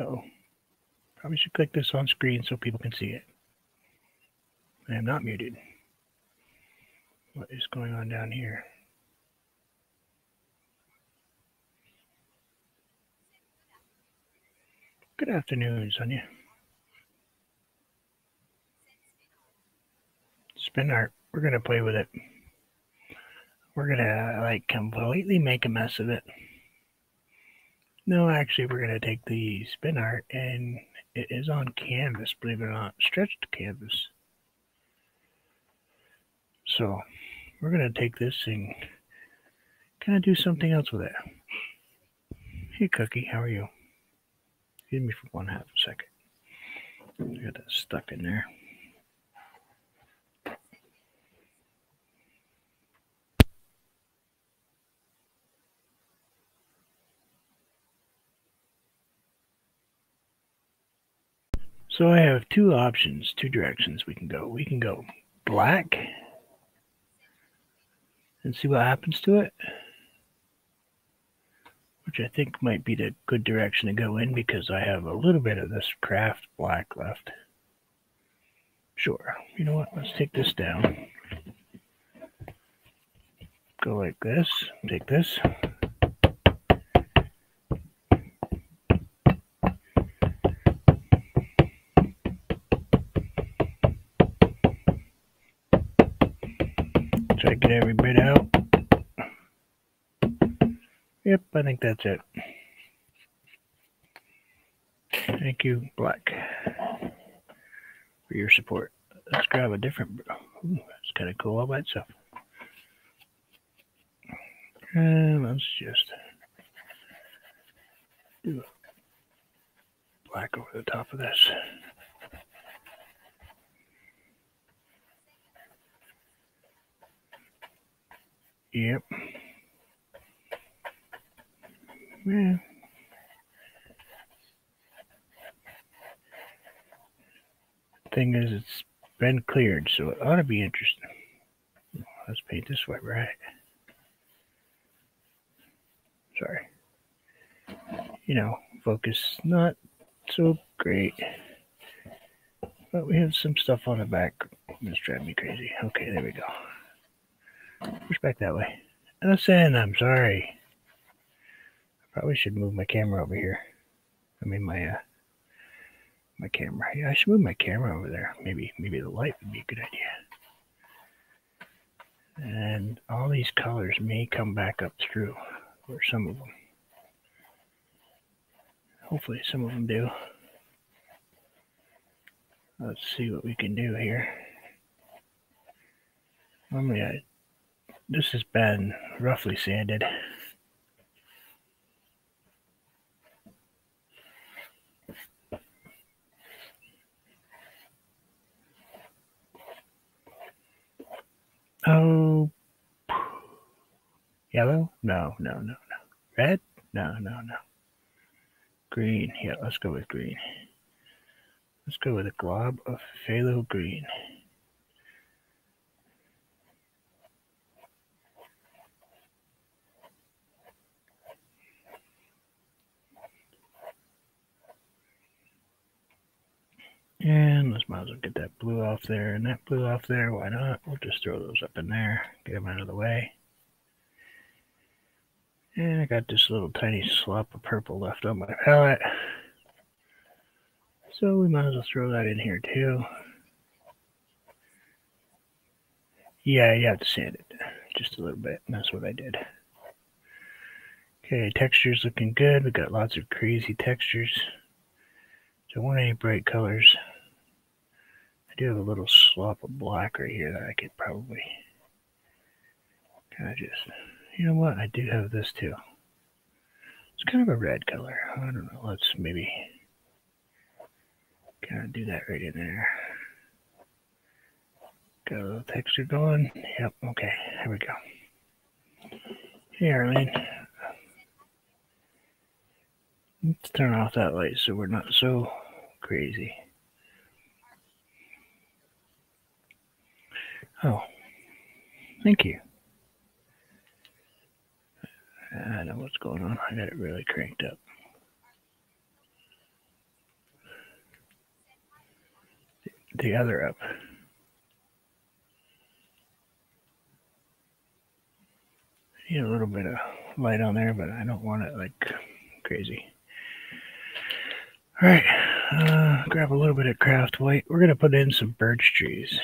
oh. Probably should click this on screen so people can see it. I am not muted. What is going on down here? Good afternoon, Sonia. Spin art. We're going to play with it. We're going to like completely make a mess of it. No, actually, we're going to take the spin art and it is on canvas, believe it or not, stretched canvas. So we're going to take this and kind of do something else with it. Hey, Cookie, how are you? Give me for one half a second. I got that stuck in there. So I have two options, two directions we can go. We can go black and see what happens to it. Which I think might be the good direction to go in because I have a little bit of this craft black left. Sure. You know what? Let's take this down. Go like this. Take this. Try to get every bit out. Yep, I think that's it. Thank you, Black, for your support. Let's grab a different. Ooh, that's kind of cool all by itself. And let's just do a black over the top of this. Yep. Yeah. Thing is, it's been cleared, so it ought to be interesting. Let's paint this way, right? Sorry. You know, focus not so great. But we have some stuff on the back that's driving me crazy. Okay, there we go. Push back that way. Listen, I'm sorry. I probably should move my camera over here. I mean my uh my camera. Yeah, I should move my camera over there. Maybe maybe the light would be a good idea. And all these colors may come back up through, or some of them. Hopefully some of them do. Let's see what we can do here. Normally I this has been roughly sanded. Oh, yellow? No, no, no, no. Red? No, no, no. Green. Yeah, let's go with green. Let's go with a glob of phthalo green. And let's might as well get that blue off there and that blue off there. Why not? We'll just throw those up in there, get them out of the way. And I got this little tiny slop of purple left on my palette. So we might as well throw that in here too. Yeah, you have to sand it just a little bit, and that's what I did. Okay, texture's looking good. We got lots of crazy textures. Don't want any bright colors. I do have a little slop of black right here that I could probably kind of just, you know what? I do have this too. It's kind of a red color. I don't know. Let's maybe kind of do that right in there. Got a little texture going. Yep. Okay. Here we go. Hey, Arlene. Let's turn off that light so we're not so crazy. Oh, thank you. I know what's going on. I got it really cranked up. The other up. Need a little bit of light on there, but I don't want it like crazy. All right, uh, grab a little bit of craft white. We're going to put in some birch trees.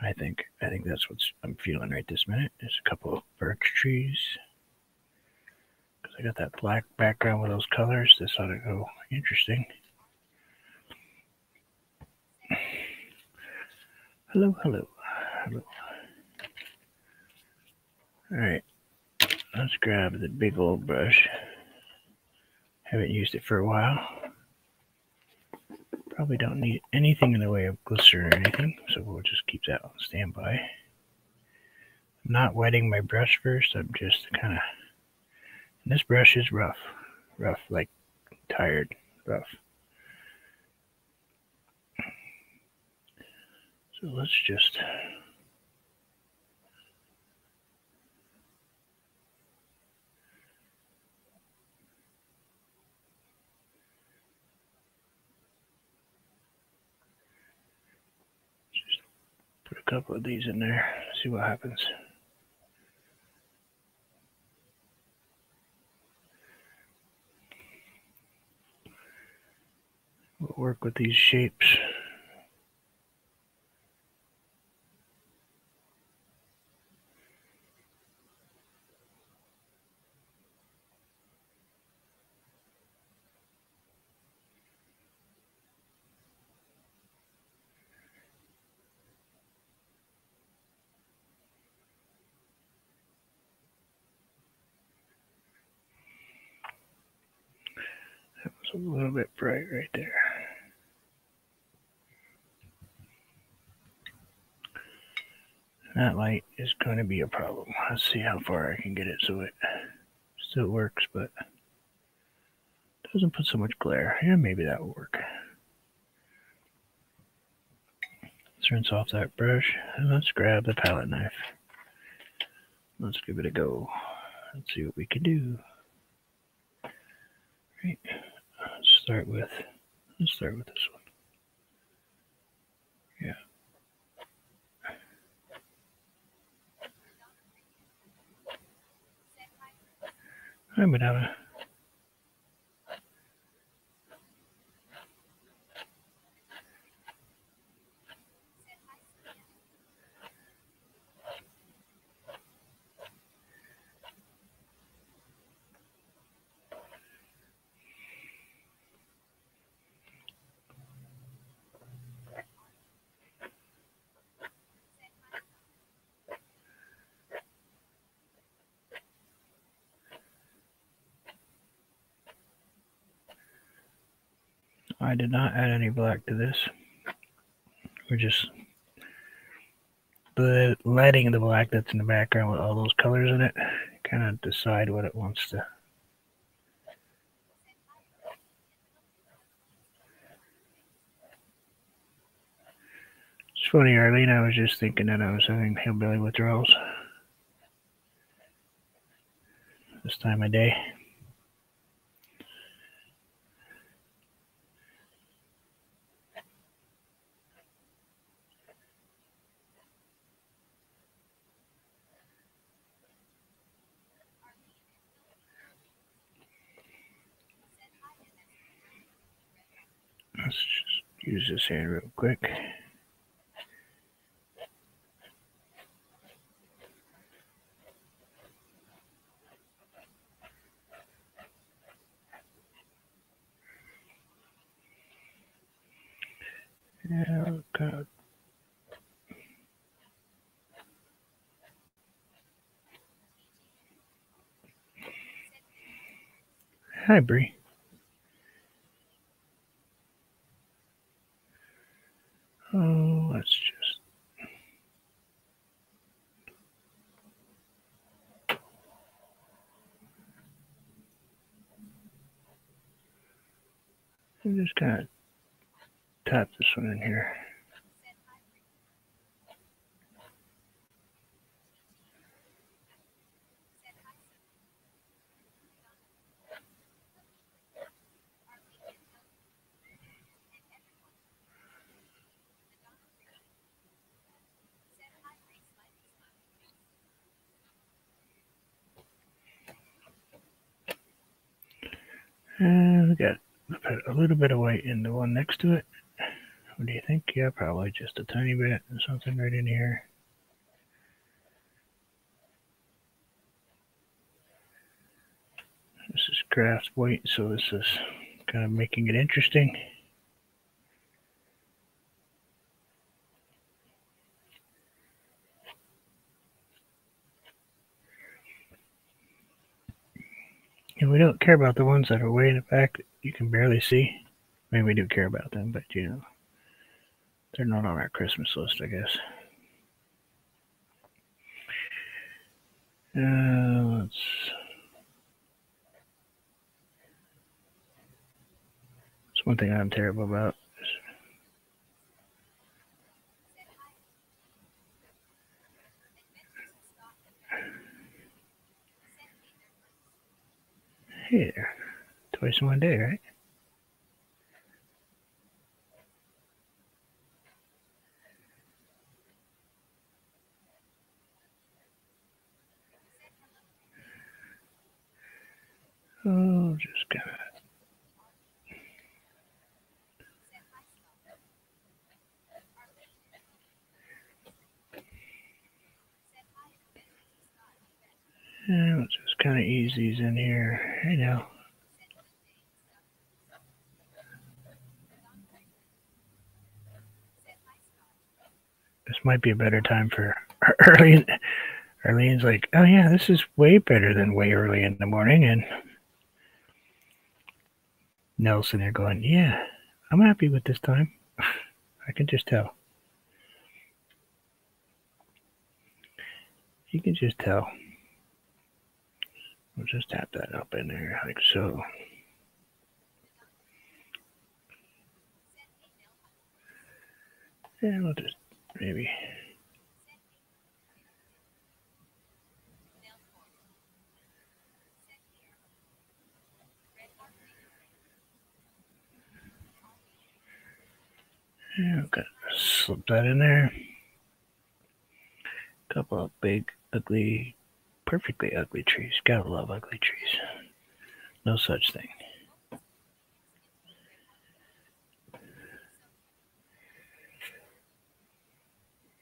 I think I think that's what I'm feeling right this minute. There's a couple of birch trees. Cause I got that black background with those colors. This ought to go interesting. Hello, hello, hello. All right, let's grab the big old brush. Haven't used it for a while. Probably don't need anything in the way of glycerin or anything, so we'll just keep that on standby. I'm not wetting my brush first, I'm just kind of. This brush is rough, rough, like tired, rough. So let's just just put couple of these in there, see what happens. We'll work with these shapes. That was a little bit bright right there. That light is going to be a problem. Let's see how far I can get it so it still works, but doesn't put so much glare. Yeah, maybe that will work. Let's rinse off that brush and let's grab the palette knife. Let's give it a go. Let's see what we can do. Right. Let's start with let's start with this one. Yeah. Hi, Madonna. I did not add any black to this. We're just the letting the black that's in the background with all those colors in it kind of decide what it wants to. It's funny, Arlene. I was just thinking that I was having hillbilly withdrawals this time of day. Let's just use this hand real quick. Kind of. Hi, Bree. gonna tap this one in here. And we got put a little bit of white in the one next to it. What do you think? Yeah, probably just a tiny bit. Something right in here. This is craft white, so this is kind of making it interesting. And we don't care about the ones that are way in the back that you can barely see. I mean, we do care about them, but you know, they're not on our Christmas list, I guess. Uh, let's. It's one thing I'm terrible about. Hey. Twice in one day, right? Oh, just of. And let's just kind of these in here, you know. This might be a better time for early. Arlene's like, oh yeah, this is way better than way early in the morning. And Nelson they're going, yeah, I'm happy with this time. I can just tell. You can just tell. We'll just tap that up in there like so. And we'll just maybe Yeah, okay. Slip that in there. Couple of big, ugly, perfectly ugly trees. Gotta love ugly trees. No such thing.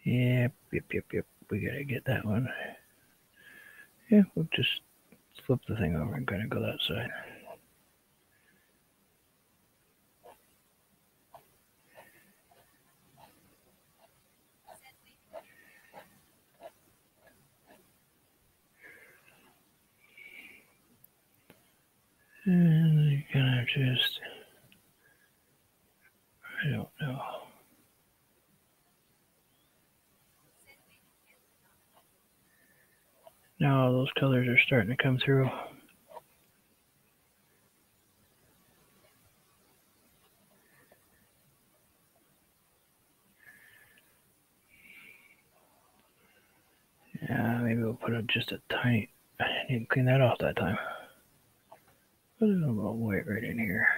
Yep, yep, yep, yep. We gotta get that one. Yeah, we'll just flip the thing over and kind of go that side. And you kind of just, I don't know. Now those colors are starting to come through. Yeah, maybe we'll put up just a tiny, I didn't clean that off that time. Put a little white right in here.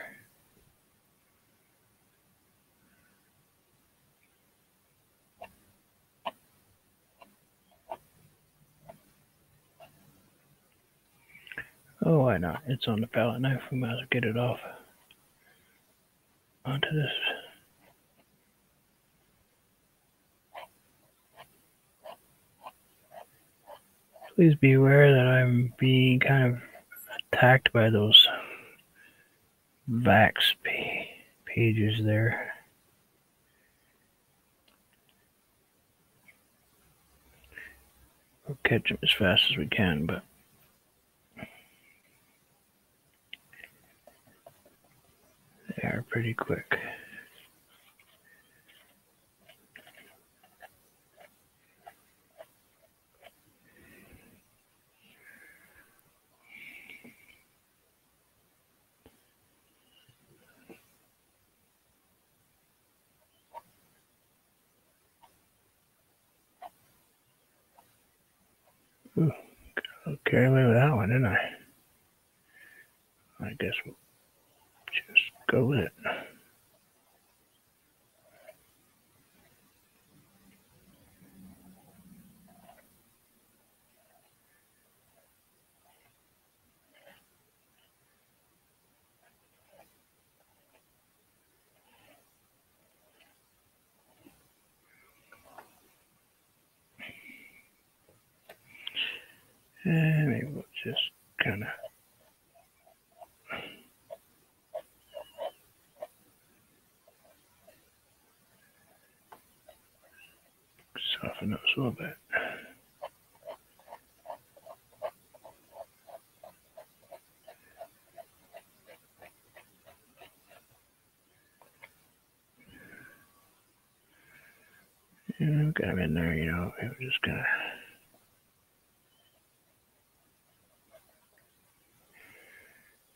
Oh, why not? It's on the palette knife. We might as well get it off onto this. Please be aware that I'm being kind of attacked by those hmm. Vax pages there. We'll catch them as fast as we can, but they are pretty quick. Ooh, Carry away with that one, didn't I? I guess we'll just go with it. And maybe we'll just kind of soften those a little bit. Yeah, got him in there, you know, was just gonna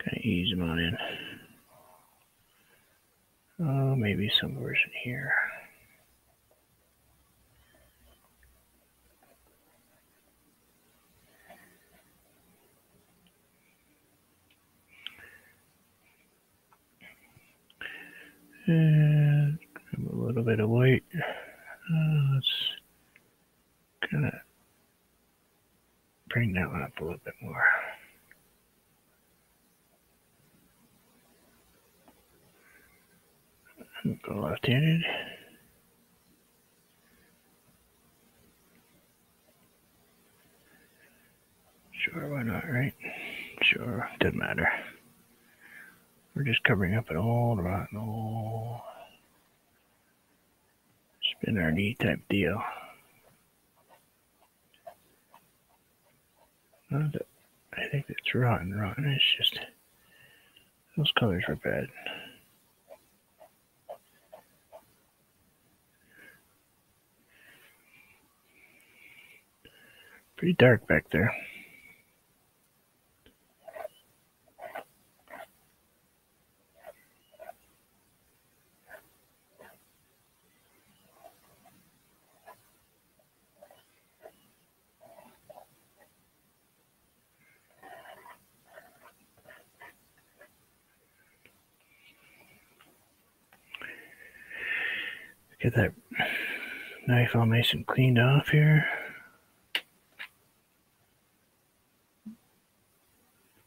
kind of ease them on in. Some version here. And a little bit of white. Uh, let's kind of bring that one up a little bit more. Go left-handed. Sure, why not, right? Sure, doesn't matter. We're just covering up an old rotten old spin our knee type deal. I think it's rotten, rotten. It's just those colors are bad. Pretty dark back there. Get that knife and cleaned off here.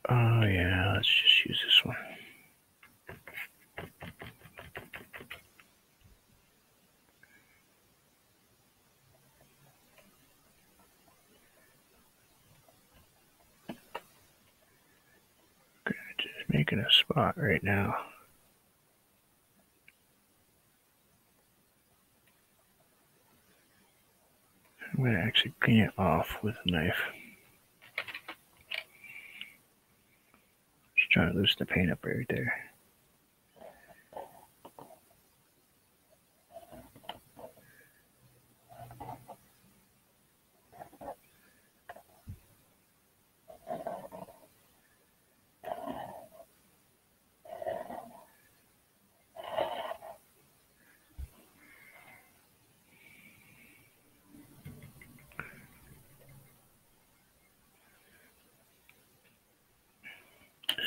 Oh yeah, let's just use this one. Okay, just making a spot right now. I'm going to it off with a knife. Just trying to loosen the paint up right there.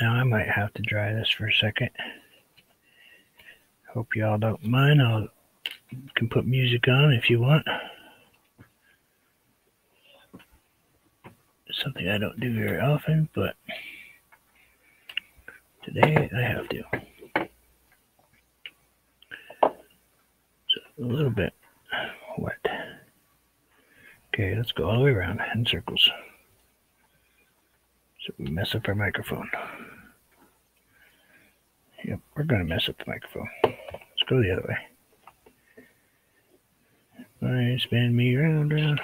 Now I might have to dry this for a second. Hope y'all don't mind. I'll can put music on if you want. Something I don't do very often, but today I have to. So a little bit wet. Okay, let's go all the way around in circles. So we mess up our microphone. Yep, we're going to mess up the microphone. Let's go the other way. I spin me round, round.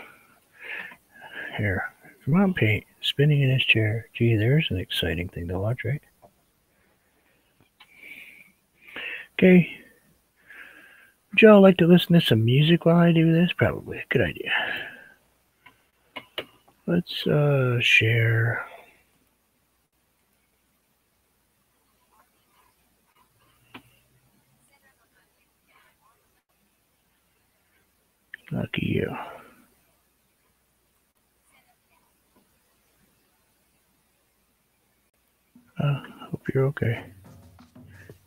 Here, Vermont Paint spinning in his chair. Gee, there's an exciting thing to watch, right? Okay. Would y'all like to listen to some music while I do this? Probably. Good idea. Let's uh, share. Lucky you. Uh, hope you're okay.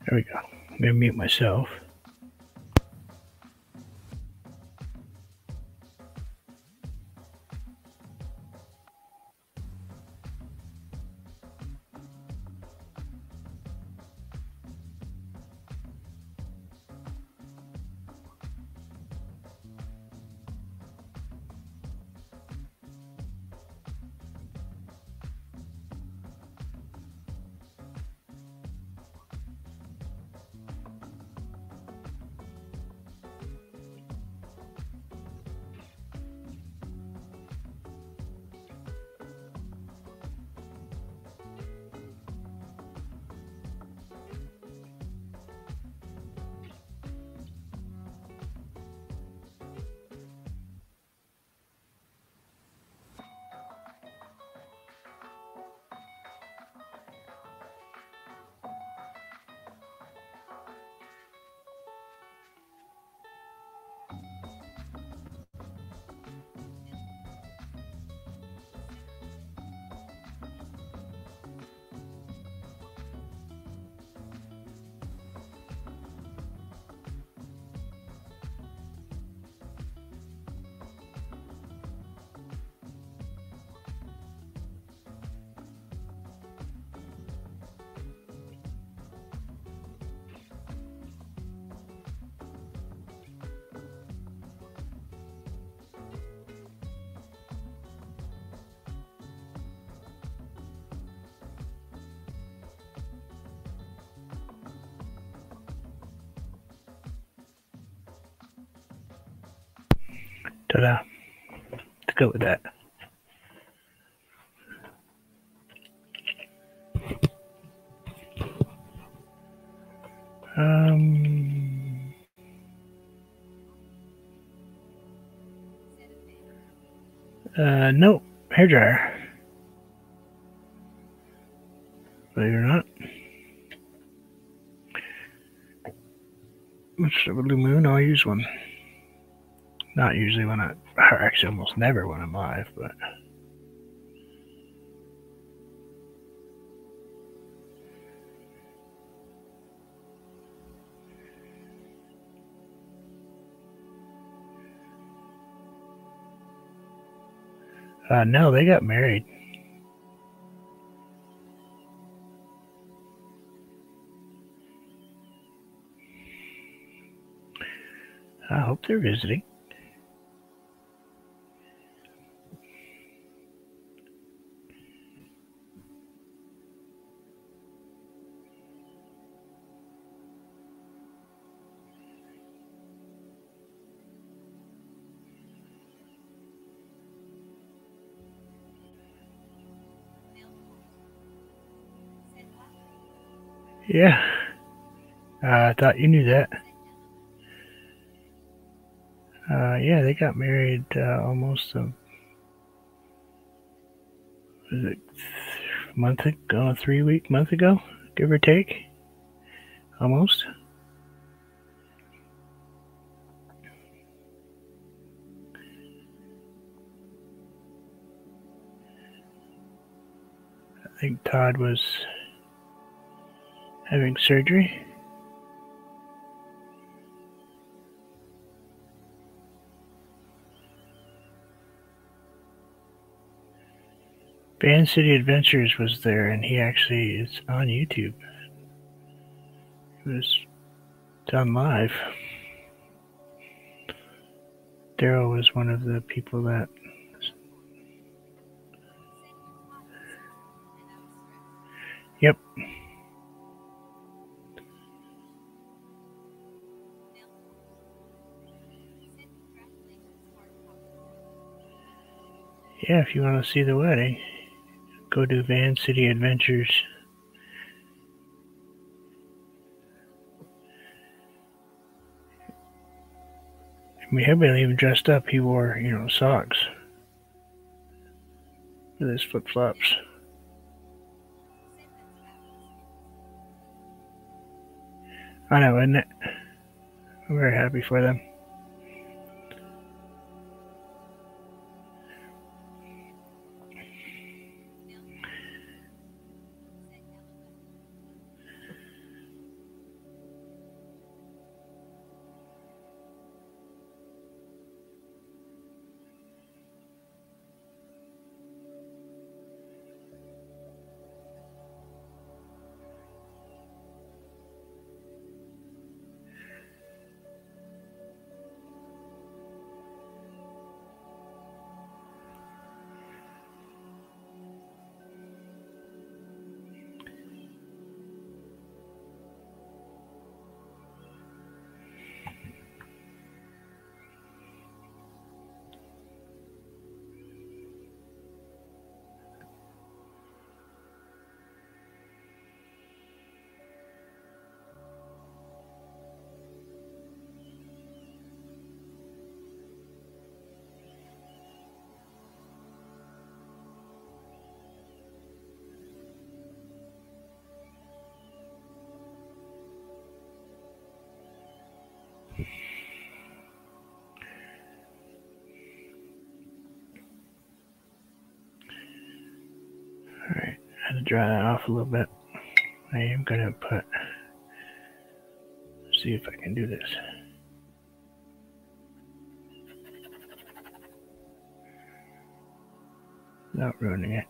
There we go. I'm gonna mute myself. Ta-da. Let's go with that. Um, uh, no, hair dryer. Believe it or not. It's a blue moon. I'll use one. Not usually when I, or actually almost never when I'm live, but. Uh, no, they got married. I hope they're visiting. Thought you knew that. Uh, yeah, they got married uh, almost a, was it month ago, three week month ago, give or take, almost. I think Todd was having surgery. Van City Adventures was there, and he actually is on YouTube. It was done live. Daryl was one of the people that. Yep. Yeah, if you want to see the wedding, go to Van City Adventures. Mean, everybody even dressed up. He wore, you know, socks with his flip flops. I know, isn't it? I'm very happy for them. To dry that off a little bit. I am gonna put, see if I can do this. Not ruining it.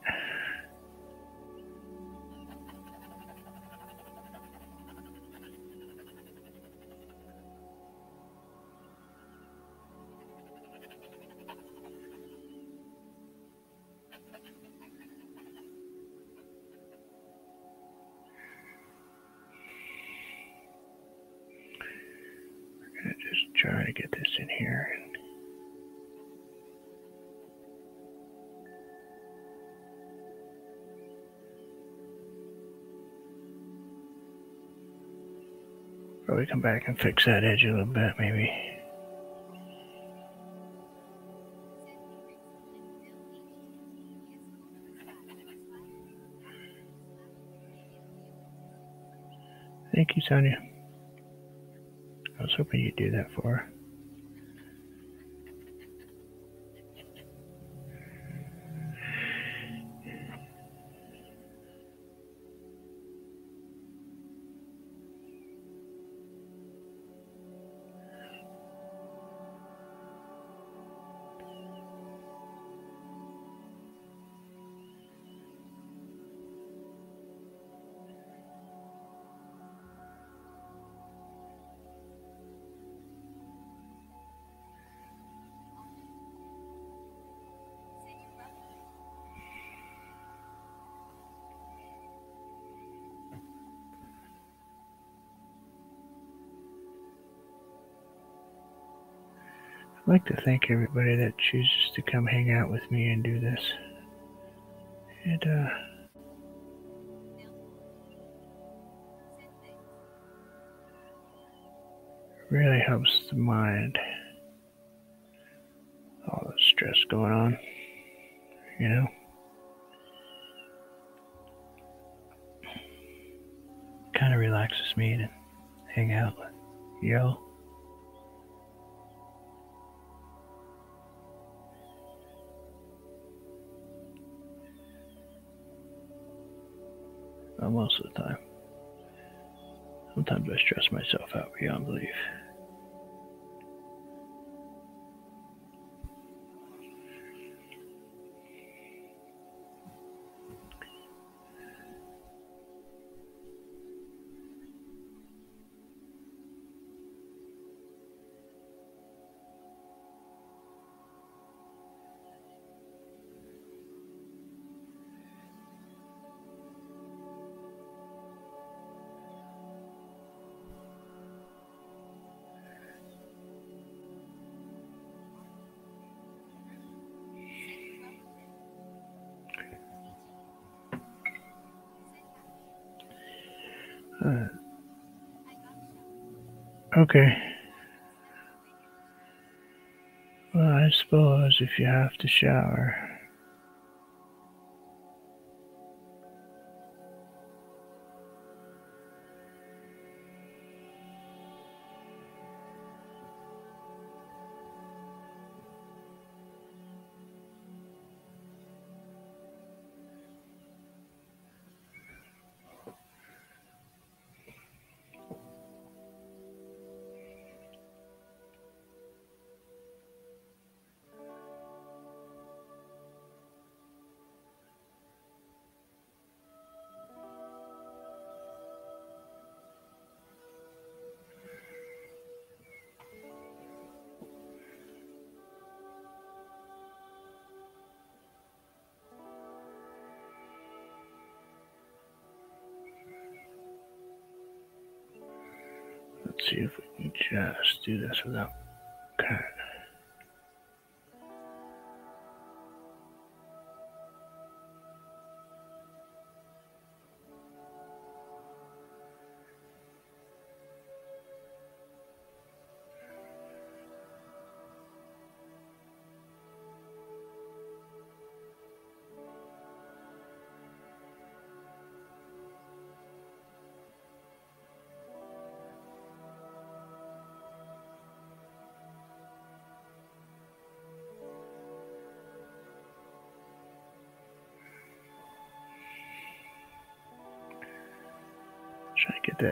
Probably come back and fix that edge a little bit, maybe. Thank you, Sonia. I was hoping you'd do that for her. Like to thank everybody that chooses to come hang out with me and do this. It uh, really helps the mind. All the stress going on, you know. Kind of relaxes me to hang out, yell. Not most of the time. Sometimes I stress myself out beyond belief. Okay. Well, I suppose if you have to shower. Let's see if we can just do this without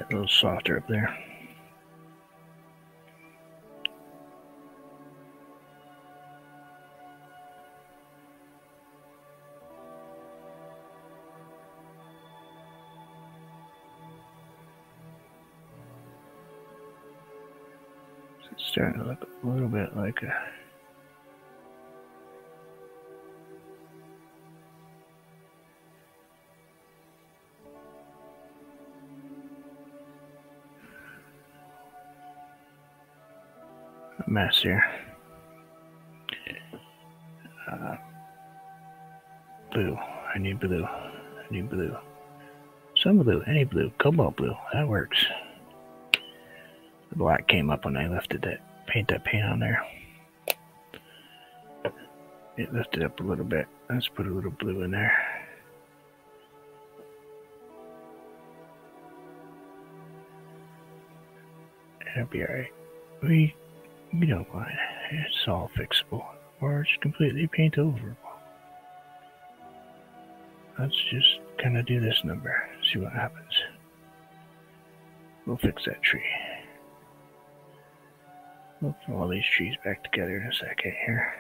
A little softer up there. A mess here. Uh, blue. I need blue. I need blue. Some blue. Any blue. Cobalt blue. That works. The black came up when I lifted that paint that paint on there. It lifted up a little bit. Let's put a little blue in there. It'll be alright. We we don't mind. It's all fixable. Or it's completely paint over. Let's just kind of do this number, see what happens. We'll fix that tree. We'll put all these trees back together in a second here.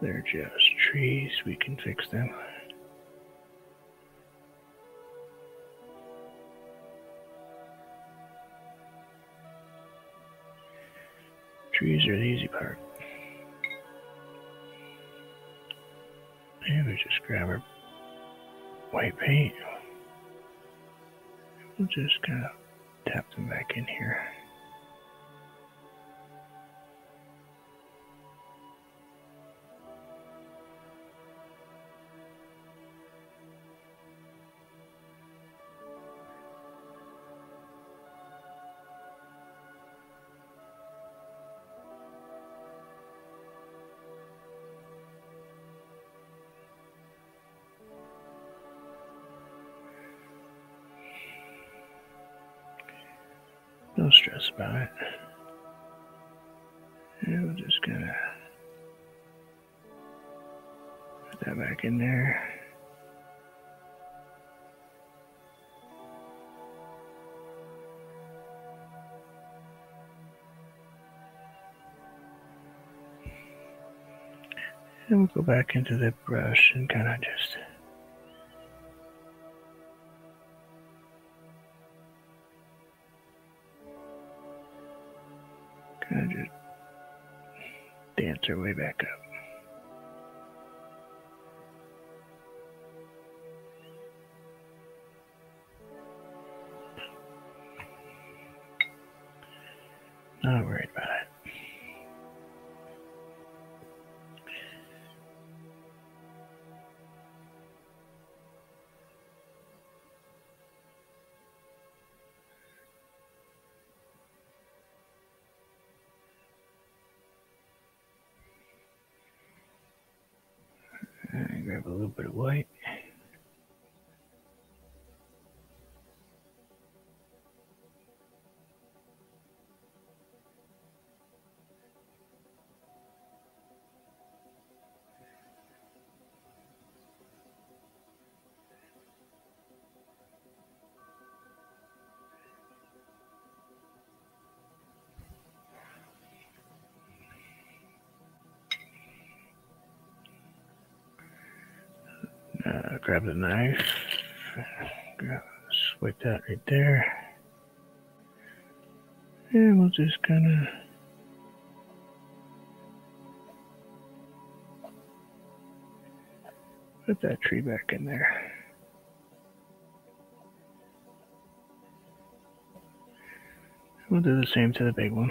They're just trees, we can fix them. Trees are the easy part. We just grab our white paint. We'll just kind of tap them back in here. No stress about it. And we're just gonna put that back in there. And we'll go back into the brush and kind of just way back up. Uh, grab the knife. Swipe that right there. And we'll just kind of. Put that tree back in there. We'll do the same to the big one.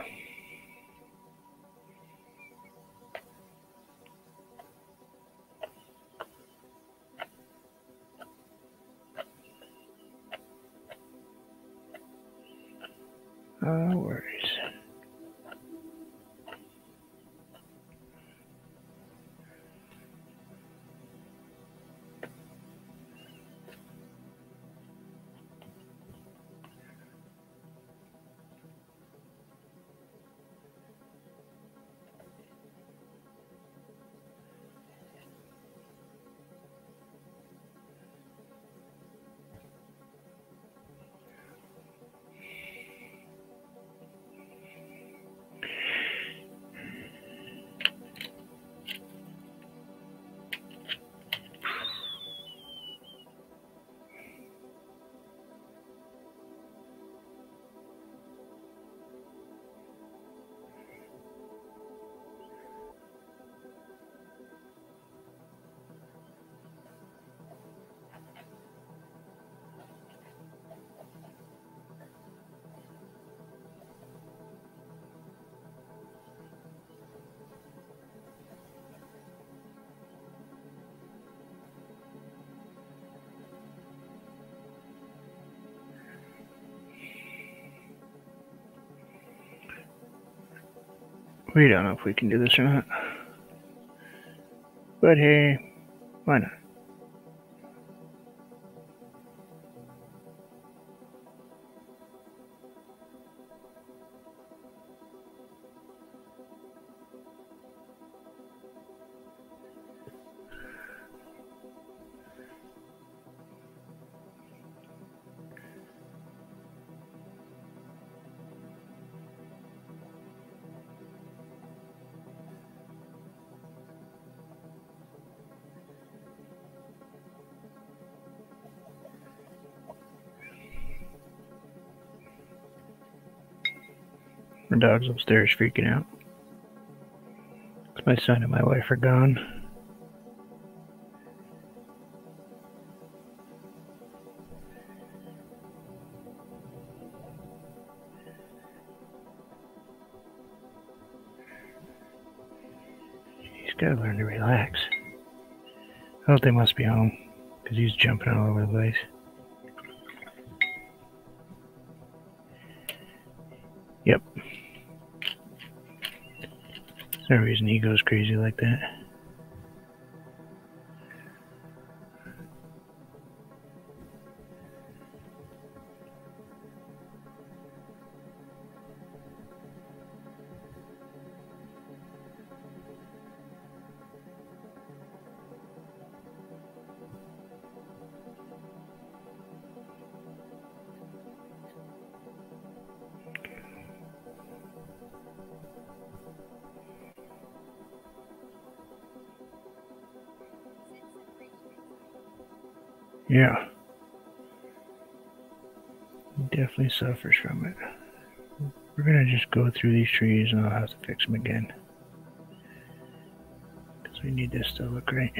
We don't know if we can do this or not. But hey, why not? Dog's upstairs freaking out. My son and my wife are gone. He's got to learn to relax. I Oh, they must be home because he's jumping all over the place. Yep. There's no reason he goes crazy like that. Yeah. Definitely suffers from it. We're gonna just go through these trees and I'll have to fix them again. Because we need this to look right.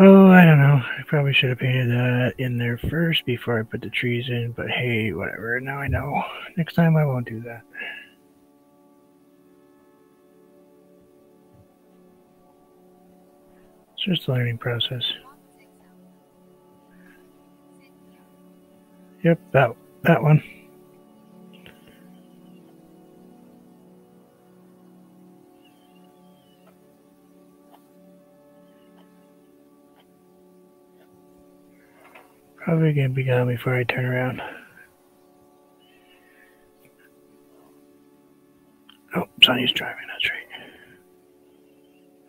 Oh, I don't know. I probably should have painted that in there first before I put the trees in, but hey, whatever. Now I know. Next time I won't do that. It's just a learning process. Yep, that that one. Probably gonna be gone before I turn around. Oh, Sonny's driving, that's right.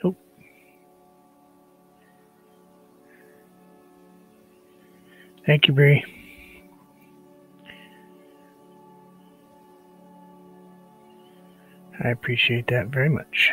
Nope. Thank you, Bree. I appreciate that very much.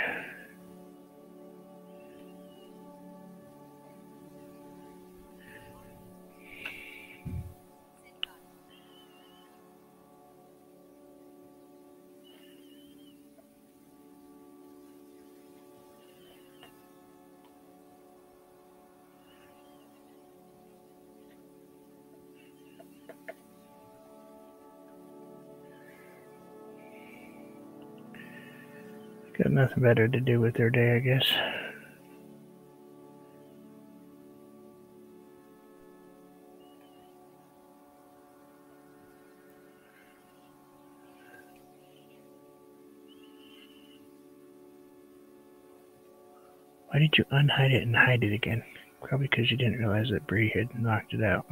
Got nothing better to do with their day, I guess. Why did you unhide it and hide it again? Probably because you didn't realize that Bree had knocked it out.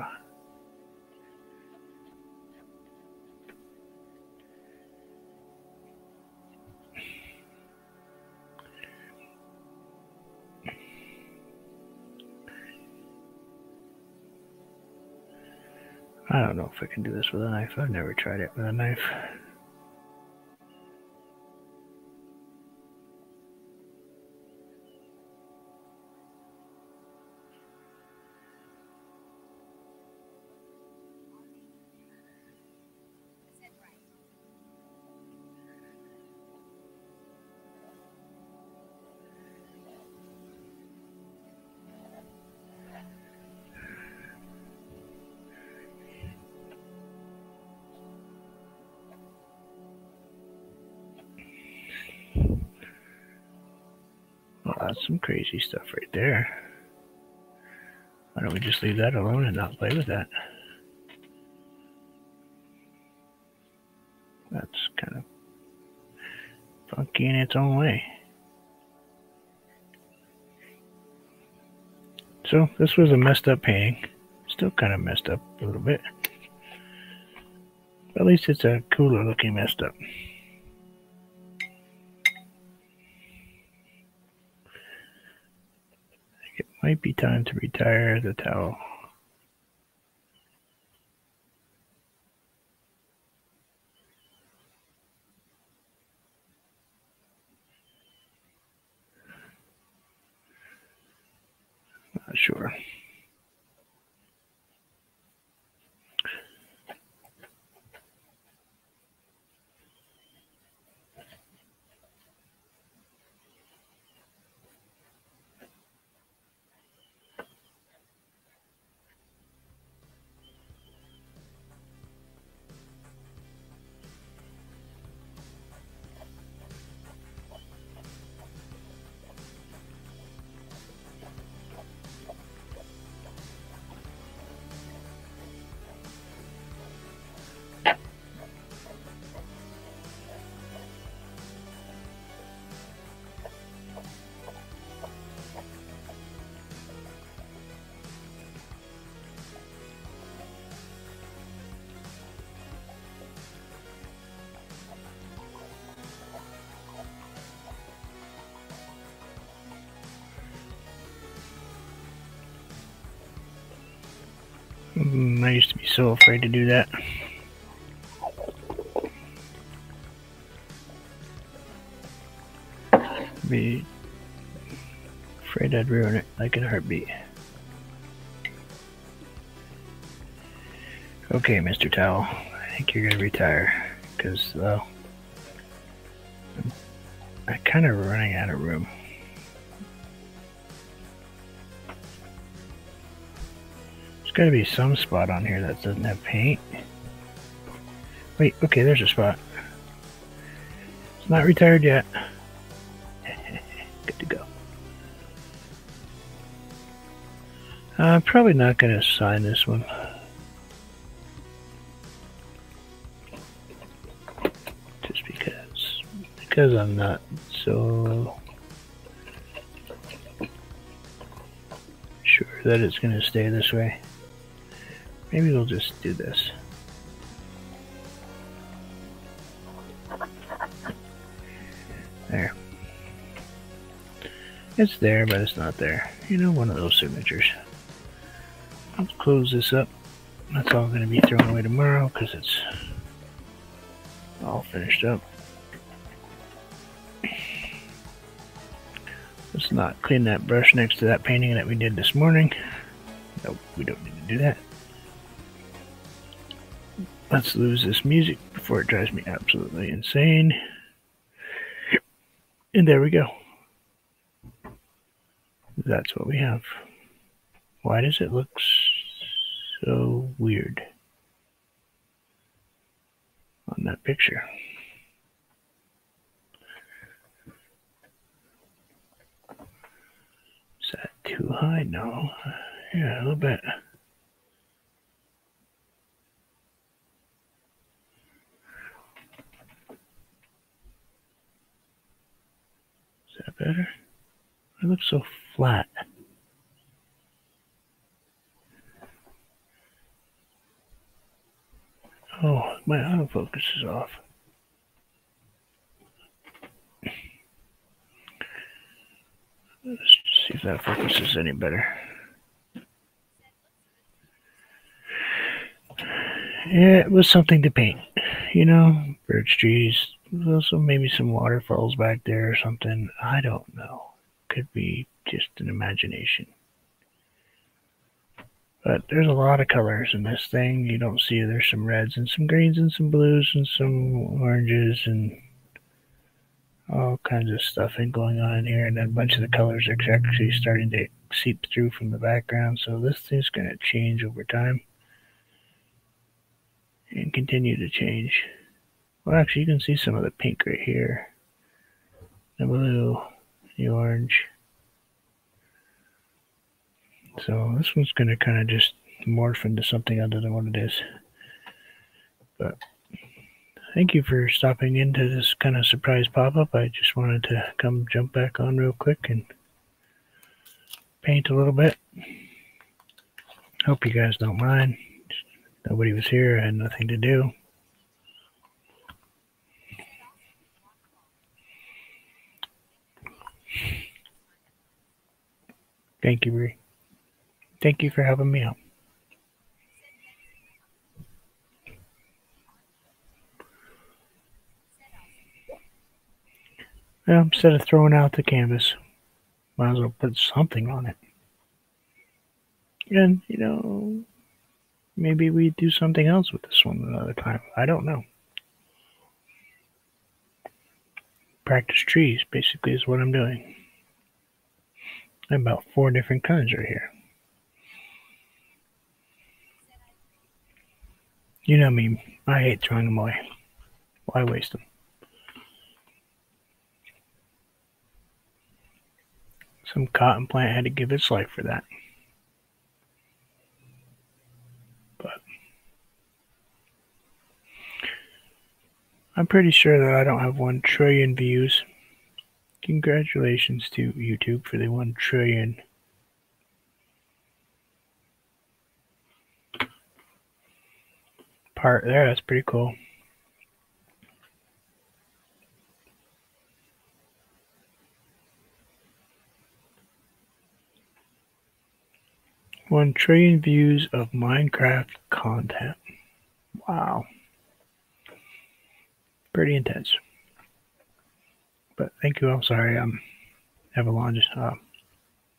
I don't know if I can do this with a knife. I've never tried it with a knife. Crazy stuff right there. Why don't we just leave that alone and not play with that? That's kind of funky in its own way. So this was a messed up painting. Still kind of messed up a little bit. But at least it's a cooler looking messed up. Might be time to retire the towel. Not sure. Mm, I used to be so afraid to do that. Be afraid I'd ruin it like in a heartbeat. Okay, Mr. Towel, I think you're gonna retire because, well, I'm, I'm kind of running out of room. There's got to be some spot on here that doesn't have paint. Wait, okay, there's a spot. It's not retired yet. Good to go. I'm probably not to sign this one. Just because. Because I'm not so sure that it's going to stay this way. Maybe we'll just do this. There. It's there, but it's not there. You know, one of those signatures. I'll close this up. That's all going to be thrown away tomorrow because it's all finished up. Let's not clean that brush next to that painting that we did this morning. Nope, we don't need to do that. Let's lose this music before it drives me absolutely insane. And there we go. That's what we have. Why does it look so weird on that picture? Is that too high? No. Yeah, a little bit. Looks so flat. Oh, my autofocus is off. Let's see if that focuses any better. Yeah, it was something to paint. You know, birch trees. Also, maybe some waterfalls back there or something. I don't know. Could be just an imagination. But there's a lot of colors in this thing. You don't see there's some reds and some greens and some blues and some oranges and all kinds of stuff going on here. And then a bunch of the colors are actually starting to seep through from the background. So this thing's going to change over time and continue to change. Well, actually, you can see some of the pink right here. The blue, the orange. So this one's going to kind of just morph into something other than what it is. But thank you for stopping into this kind of surprise pop-up. I just wanted to come jump back on real quick and paint a little bit. Hope you guys don't mind. Nobody was here. I had nothing to do. Thank you, Bree. Thank you for helping me out. Well, instead of throwing out the canvas, might as well put something on it. And, you know, maybe we do something else with this one another time. I don't know. Practice trees, basically, is what I'm doing. About four different kinds right here. You know me, I hate throwing them away. Why waste them? Some cotton plant had to give its life for that. But I'm pretty sure that I don't have one trillion views. Congratulations to YouTube for the one trillion part there. That's pretty cool. One trillion views of Minecraft content. Wow. Pretty intense. But thank you. I'm sorry. Um, Avalon just uh,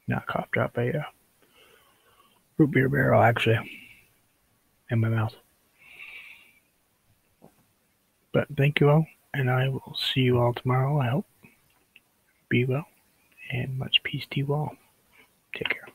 not cough drop a uh, root beer barrel actually in my mouth. But thank you all, and I will see you all tomorrow. I hope. Be well, and much peace to you all. Take care.